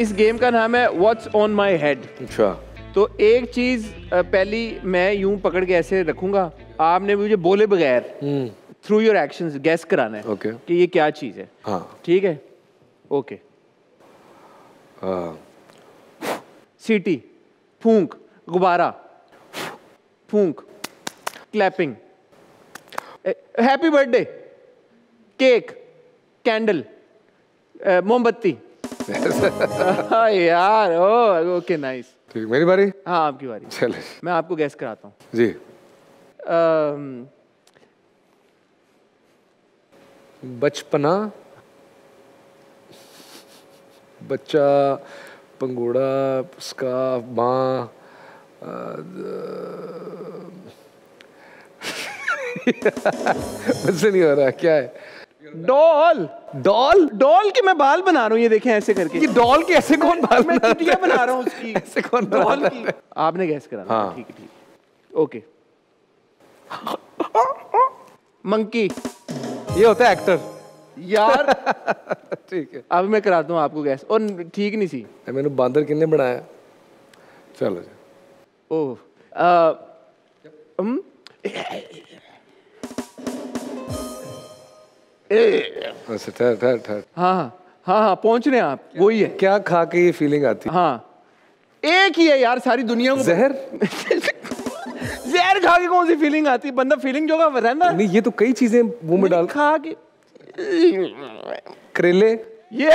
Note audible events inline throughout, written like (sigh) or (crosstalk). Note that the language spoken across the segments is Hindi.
इस गेम का नाम है व्हाट्स ऑन माई हेड अच्छा। तो एक चीज़ पहली मैं यूँ पकड़ के ऐसे रखूँगा। आपने मुझे बोले बगैर थ्रू योर एक्शन गैस कराना है ओके कि ये क्या चीज़ है। हाँ। ठीक है? ओके सीटी फूंक गुब्बारा फूंक clapping happy birthday cake candle मोमबत्ती। (laughs) यार ओ ओके नाइस ठीक मेरी बारी? हाँ आपकी बारी। चले। मैं आपको गैस कराता हूँ। जी। बचपना बच्चा पंगोड़ा स्काफ बाँ (laughs) मुझसे नहीं हो रहा क्या है? डॉल। डॉल? डॉल के मैं बाल बना रहा हूँ ये देखें ऐसे करके। ये डॉल के ऐसे कौन बाल मैं बना, रहा हूँ? (laughs) ऐसे कौन डॉल की। आपने गैस करा हाँ। ठीक है ठीक ओके। मंकी। ये होता है एक्टर। यार। (laughs) ठीक है। अब मैं कराता हूँ आपको गैस। और ठीक नहीं सी मैंने बांदर किन्ने बनाया? चलो ओह। हम्म? अच्छा ठहर ठहर ठहर। हाँ हाँ हाँ हाँ रहे आप वही है। क्या खा के ये फीलिंग आती? हाँ। एक ही है यार सारी दुनिया को जहर? (laughs) जहर खा के कौन सी फीलिंग आती? है बंदा फीलिंग जो का रहना। नहीं ये तो कई चीज़ें मुँह में डाल खा के करेले। ये!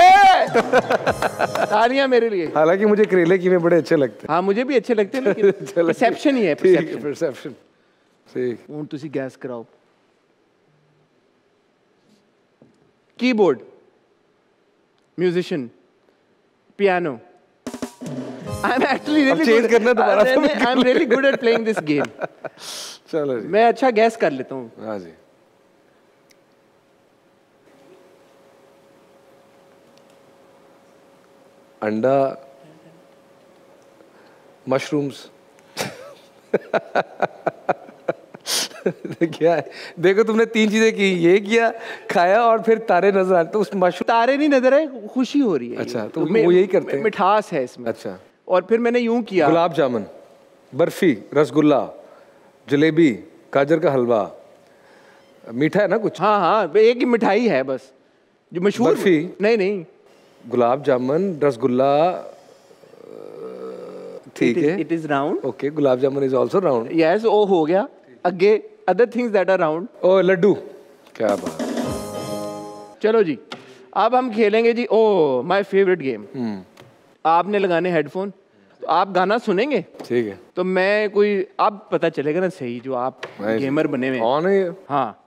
तालियाँ मेरे लिए। हालाँकि मुझे करेले की में बड़े अच्छे लगते हैं। हाँ मुझे भी अच्छे लगते हैं परसेप्शन (laughs) ही। है परसेप्शन ठीक है परसेप्शन ठीक। हूँ तुसी गैस कराओ। Keyboard musician piano I am actually अब change करना दोबारा से am really good at playing this game चलो जी। मैं अच्छा गैस कर लेता हूँ। हाँ जी। अंडा मशरूम्स (laughs) (laughs) क्या है? देखो तुमने तीन चीज़ें की ये किया खाया और फिर तारे नज़र आते तो उस मशरूम तारे नहीं नज़र आए खुशी हो रही है। अच्छा, ये। तो वो यही करते हैं? मिठास है इसमें। अच्छा। और फिर मैंने यूँ किया। गुलाब जामुन बर्फ़ी रसगुल्ला जलेबी गाजर का हलवा। मीठा है ना कुछ? हाँ हाँ एक ही मिठाई है बस। जो मशहूर बर्फ़ी? नहीं नहीं। गुलाब जामुन रसगुल्ला ठीक है। It is round okay gulab jamun is also round yes ओ हो गया। अगे other things that are round ओ लड्डू। क्या बात। चलो जी अब हम खेलेंगे जी ओ माय फेवरेट गेम आपने लगाने हेडफोन तो आप गाना सुनेंगे? ठीक है। तो मैं कोई अब पता चलेगा ना सही जो आप गेमर बने हुए हैं। ऑन है हाँ।